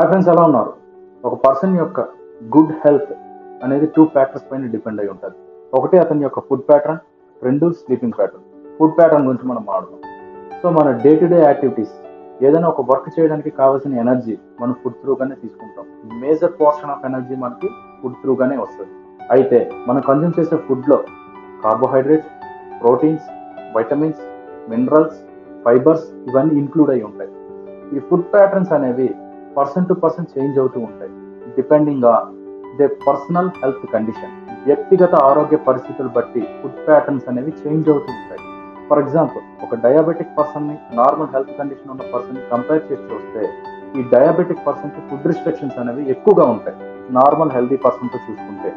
Hi friends ఎలా ఉన్నారు? ఒక పర్సన్ యొక్క గుడ్ హెల్త్ అనేది టూ ఫ్యాక్టర్స్ పైన డిపెండ్ అయి ఉంటుంది. ఒకటి అతని యొక్క ఫుడ్ ప్యాటర్న్ రెండు స్లీపింగ్ ప్యాటర్న్. ఫుడ్ ప్యాటర్న్ గురించి మనం మాట్లాడదాం. సో మన డే టు డే యాక్టివిటీస్ ఏదైనా ఒక వర్క్ చేయడానికి కావాల్సిన ఎనర్జీ మనం ఫుడ్ త్రూగానే తీసుకుంటాం. మేజర్ పోర్షన్ ఆఫ్ ఎనర్జీ మనకి ఫుడ్ త్రూగానే వస్తుంది. అయితే మనం కన్జ్యూమ్ చేసే ఫుడ్లో carbohydrates proteins vitamins minerals fibres ఇవన్నీ ఇంక్లూడ్ అయి ఉంటాయి. ఈ ఫుడ్ ప్యాటర్న్స్ అనేవి పర్సన్ టు పర్సన్ చేంజ్ అవుతూ ఉంటాయి. Depending on the personal health condition. వ్యక్తిగత ఆరోగ్య పరిస్థితులు బట్టి ఫుడ్ ప్యాటర్న్స్ అనేవి చేంజ్ అవుతూ ఉంటాయి. ఫర్ ఎగ్జాంపుల్ ఒక డయాబెటిక్ పర్సన్ని నార్మల్ హెల్త్ కండిషన్ ఉన్న పర్సన్ని కంపేర్ చేసి చూస్తే ఈ డయాబెటిక్ పర్సన్కి ఫుడ్ రిస్ట్రిక్షన్స్ అనేవి ఎక్కువగా ఉంటాయి. నార్మల్ హెల్తీ పర్సన్తో చూసుకుంటే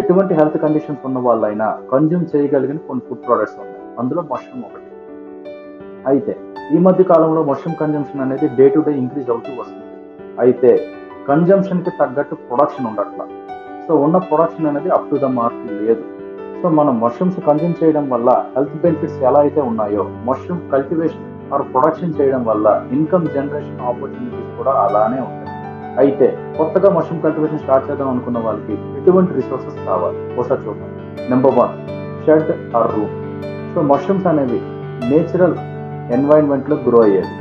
ఎటువంటి హెల్త్ కండిషన్స్ ఉన్న వాళ్ళైనా కన్జ్యూమ్ చేయగలిగిన కొన్ని ఫుడ్ ప్రోడక్ట్స్ ఉన్నాయి. అందులో మష్రూమ్ ఒకటి. అయితే ఈ మధ్య కాలంలో మష్రూమ్ కన్జంప్షన్ అనేది డే టు డే ఇంక్రీజ్ అవుతూ వస్తుంది. అయితే కన్జంప్షన్కి తగ్గట్టు ప్రొడక్షన్ ఉండట్ల. సో ఉన్న ప్రొడక్షన్ అనేది అప్ టు ద మార్క్ లేదు. సో మనం మష్రూమ్స్ కన్జ్యూమ్ చేయడం వల్ల హెల్త్ బెనిఫిట్స్ ఎలా అయితే ఉన్నాయో మష్రూమ్ కల్టివేషన్ ఆర్ ప్రొడక్షన్ చేయడం వల్ల ఇన్కమ్ జనరేషన్ ఆపర్చునిటీస్ కూడా అలానే ఉంటాయి. అయితే కొత్తగా మష్రూమ్ కల్టివేషన్ స్టార్ట్ చేద్దాం అనుకున్న వాళ్ళకి ఎటువంటి రిసోర్సెస్ కావాలి? ఒకసారి చూద్దాం. Number one shed or room so mushrooms అనేవి నేచురల్ ఎన్వైరన్మెంట్లో గ్రో అయ్యేది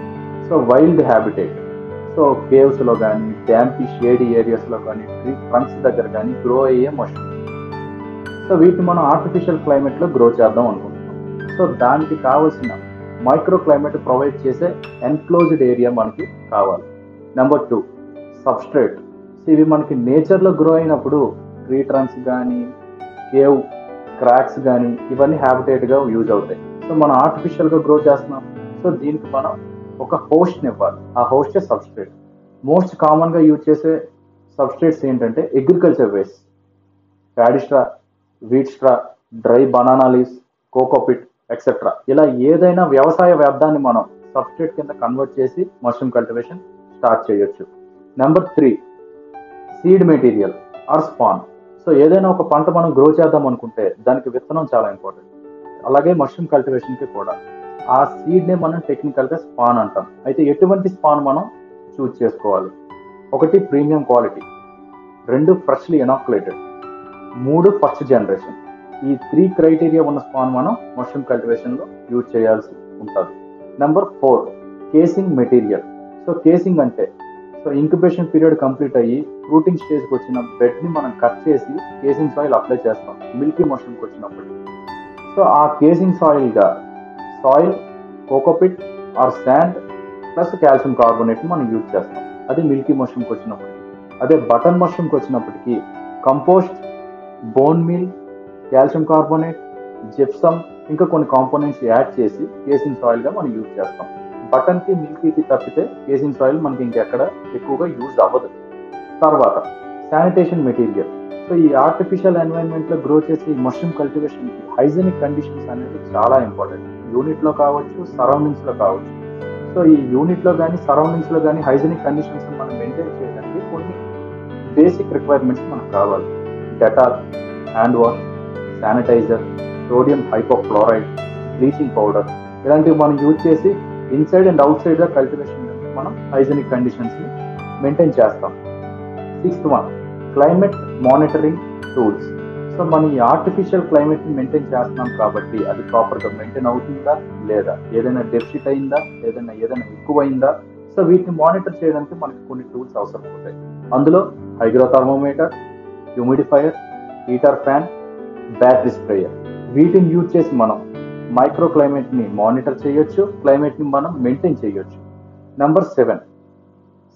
సో వైల్డ్ హ్యాబిటేట్ సో కేవ్స్లో కానీ డ్యాంపీ షేడీ ఏరియాస్లో కానీ ట్రీ ట్రంక్స్ దగ్గర కానీ గ్రో అయ్యే మొషన్ సో వీటిని మనం ఆర్టిఫిషియల్ క్లైమేట్లో గ్రో చేద్దాం అనుకుంటున్నాం. సో దానికి కావాల్సిన మైక్రో క్లైమేట్ ప్రొవైడ్ చేసే ఎన్క్లోజ్డ్ ఏరియా మనకి కావాలి. నెంబర్ టూ సబ్స్ట్రేట్ సో ఇవి మనకి నేచర్లో గ్రో అయినప్పుడు ట్రీ ట్రంక్స్ కానీ కేవ్ క్రాక్స్ కానీ ఇవన్నీ హ్యాబిటేట్గా యూజ్ అవుతాయి. సో మనం ఆర్టిఫిషియల్గా గ్రో చేస్తున్నాం. సో దీనికి మనం ఒక హోస్ట్ ఇవ్వాలి. ఆ హోస్ట్ సబ్స్ట్రేట్ మోస్ట్ కామన్గా యూజ్ చేసే సబ్స్ట్రేట్స్ ఏంటంటే agriculture waste paddy straw straw wheat straw dry banana leaves cocopeat etcetera ఇలా ఏదైనా వ్యవసాయ వ్యర్థాన్ని మనం సబ్స్ట్రేట్ కింద కన్వర్ట్ చేసి మష్రూమ్ కల్టివేషన్ స్టార్ట్ చేయొచ్చు. Number three seed material or spawn so ఏదైనా ఒక పంట మనం గ్రో చేద్దాం అనుకుంటే దానికి విత్తనం చాలా ఇంపార్టెంట్ అలాగే మష్రూమ్ కల్టివేషన్కి కూడా. ఆ సీడ్ నే మనం టెక్నికల్గా స్పాన్ అంటాం. అయితే ఎటువంటి స్పాన్ మనం చూస్ చేసుకోవాలి? ఒకటి ప్రీమియం క్వాలిటీ రెండు ఫ్రెష్లీ ఎనాకులేటెడ్ మూడు ఫస్ట్ జనరేషన్ ఈ త్రీ క్రైటీరియా ఉన్న స్పాన్ మనం మష్రూమ్ కల్టివేషన్లో యూజ్ చేయాల్సి ఉంటుంది. Number four casing material so casing అంటే సో ఇంక్యుబేషన్ పీరియడ్ కంప్లీట్ అయ్యి ఫ్రూటింగ్ స్టేజ్కి వచ్చిన బెడ్ని మనం కట్ చేసి కేసింగ్ సాయిల్ అప్లై చేస్తాం. మిల్కీ మష్రూమ్కి వచ్చినప్పుడు. సో ఆ casing సాయిల్గా soil cocopeat or sand plus calcium carbonate మనం యూజ్ చేస్తాం. అది మిల్కీ మష్రూమ్కి వచ్చినప్పటికి. అదే బటన్ మష్రూమ్కి వచ్చినప్పటికీ compost bone meal calcium carbonate gypsum ఇంకా కొన్ని కాంపోనెంట్స్ యాడ్ చేసి కేసింగ్ సాయిల్గా మనం యూజ్ చేస్తాం. బటన్కి మిల్కీకి తప్పితే కేసింగ్ సాయిల్ మనకి ఇంకెక్కడ ఎక్కువగా యూజ్ అవ్వదు. తర్వాత శానిటేషన్ మెటీరియల్. సో ఈ ఆర్టిఫిషియల్ ఎన్వైరన్మెంట్లో గ్రో చేసే ఈ మష్రూమ్ కల్టివేషన్కి హైజెనిక్ కండిషన్స్ అనేది చాలా ఇంపార్టెంట్. యూనిట్లో కావచ్చు సరౌండింగ్స్లో కావచ్చు. సో ఈ యూనిట్లో కానీ సరౌండింగ్స్లో కానీ హైజెనిక్ కండిషన్స్ మనం మెయింటైన్ చేయడానికి కొన్ని బేసిక్ రిక్వైర్మెంట్స్ మనకు కావాలి. Dettol hand wash sanitizer sodium hypochloride bleaching powder ఇలాంటివి మనం యూజ్ చేసి inside and outside cultivation మనం హైజెనిక్ కండిషన్స్ని మెయింటైన్ చేస్తాం. Sixth one climate monitoring tools so మనం ఈ ఆర్టిఫిషియల్ క్లైమేట్ని మెయింటైన్ చేస్తున్నాం కాబట్టి అది ప్రాపర్గా మెయింటైన్ అవుతుందా లేదా? ఏదైనా డెఫిసిట్ అయిందా? ఏదైనా ఏదైనా ఎక్కువైందా? సో వీటిని మానిటర్ చేయడానికి మనకి కొన్ని టూల్స్ అవసరం అవుతాయి. అందులో hygrothermometer humidifier heater fan battery sprayer వీటిని యూజ్ చేసి మనం మైక్రో క్లైమేట్ని మానిటర్ చేయొచ్చు క్లైమేట్ని మనం మెయింటైన్ చేయొచ్చు. Number seven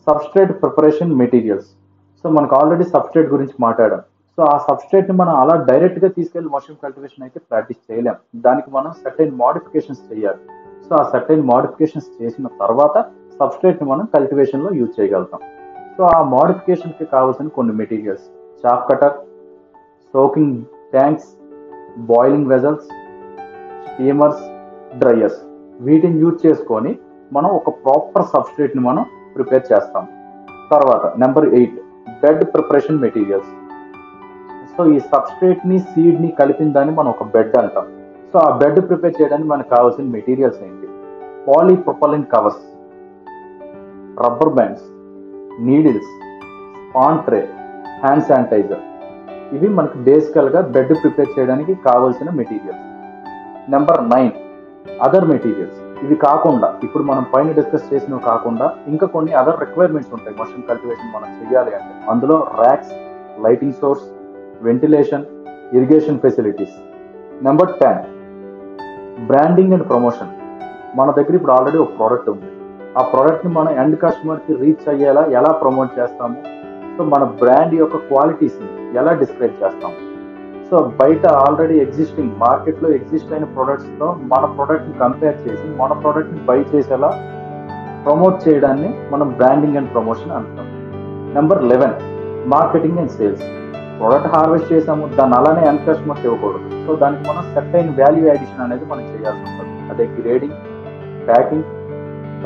substrate preparation materials so మనకు ఆల్రెడీ సబ్స్ట్రేట్ గురించి మాట్లాడాం. సో ఆ సబ్స్ట్రేట్ని మనం అలా డైరెక్ట్గా తీసుకెళ్ళి మష్రూమ్ కల్టివేషన్ అయితే ప్రాక్టీస్ చేయలేం. దానికి మనం సర్టైన్ మోడిఫికేషన్స్ చేయాలి. సో ఆ సర్టైన్ మోడిఫికేషన్స్ చేసిన తర్వాత సబ్స్ట్రేట్ని మనం కల్టివేషన్లో యూజ్ చేయగలుగుతాం. సో ఆ మోడిఫికేషన్కి కావాల్సిన కొన్ని materials chop cutter soaking tanks boiling vessels steamers dryers. వీటిని యూజ్ చేసుకొని మనం ఒక ప్రాపర్ సబ్స్ట్రేట్ని మనం ప్రిపేర్ చేస్తాం. తర్వాత number eight bed preparation materials. So ఈ సబ్స్ట్రేట్ని సీడ్ని కలిపిన దాన్ని మనం ఒక బెడ్ అంటాం. సో ఆ బెడ్ ప్రిపేర్ చేయడానికి మనకు కావాల్సిన మెటీరియల్స్ ఏంటి? Polypropylene covers rubber bands needles పాంట్రే hand sanitizer ఇవి మనకు బేసికల్గా బెడ్ ప్రిపేర్ చేయడానికి కావాల్సిన materials number nine other materials ఇవి కాకుండా ఇప్పుడు మనం పైన డిస్కస్ చేసినవి కాకుండా ఇంకా కొన్ని అదర్ రిక్వైర్మెంట్స్ ఉంటాయి. మష్రూమ్ కల్టివేషన్ మనం చేయాలి అంటే. అందులో racks lighting source ventilation irrigation facilities number ten branding and promotion మన దగ్గర ఇప్పుడు ఆల్రెడీ ఒక ప్రోడక్ట్ ఉంది. ఆ ప్రోడక్ట్ని మనం ఎండ్ కస్టమర్కి రీచ్ అయ్యేలా ఎలా ప్రమోట్ చేస్తాము? సో మన బ్రాండ్ యొక్క క్వాలిటీస్ని ఎలా డిస్క్రైబ్ చేస్తాము? సో బయట ఆల్రెడీ ఎగ్జిస్టింగ్ మార్కెట్లో ఎగ్జిస్ట్ అయిన ప్రోడక్ట్స్తో మన ప్రోడక్ట్ని కంపేర్ చేసి మన ప్రోడక్ట్ని బై చేసేలా ప్రమోట్ చేయడాన్ని మనం బ్రాండింగ్ అండ్ ప్రమోషన్ అంటాం. Number eleven marketing and sales product harvest చేసాము దాని అలానే ఎండ్ కస్టమర్కి ఇవ్వకూడదు. సో దానికి మనం సెట్ అయిన వాల్యూ యాడిషన్ అనేది మనం చేయాల్సి ఉంటుంది. అదే గ్రేడింగ్ ప్యాకింగ్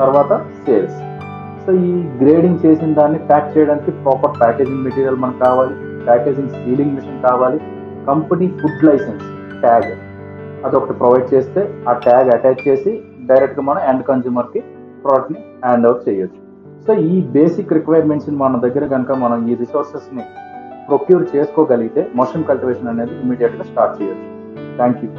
తర్వాత సేల్స్ సో ఈ గ్రేడింగ్ చేసిన దాన్ని ప్యాక్ చేయడానికి ప్రాపర్ ప్యాకేజింగ్ మెటీరియల్ మనకు కావాలి ప్యాకేజింగ్ సీలింగ్ మిషన్ కావాలి కంపెనీ ఫుడ్ లైసెన్స్ ట్యాగ్ అదొకటి ప్రొవైడ్ చేస్తే ఆ ట్యాగ్ అటాచ్ చేసి డైరెక్ట్గా మనం ఎండ్ కన్జ్యూమర్కి ప్రోడక్ట్ని హ్యాండ్ ఓవర్ చేయొచ్చు. సో ఈ బేసిక్ రిక్వైర్మెంట్స్ని మన దగ్గర కనుక మనం ఈ రిసోర్సెస్ని ప్రొక్యూర్ చేసుకోగలిగితే మోషన్ కల్టివేషన్ అనేది ఇమీడియట్గా స్టార్ట్ చేయొచ్చు. Thank you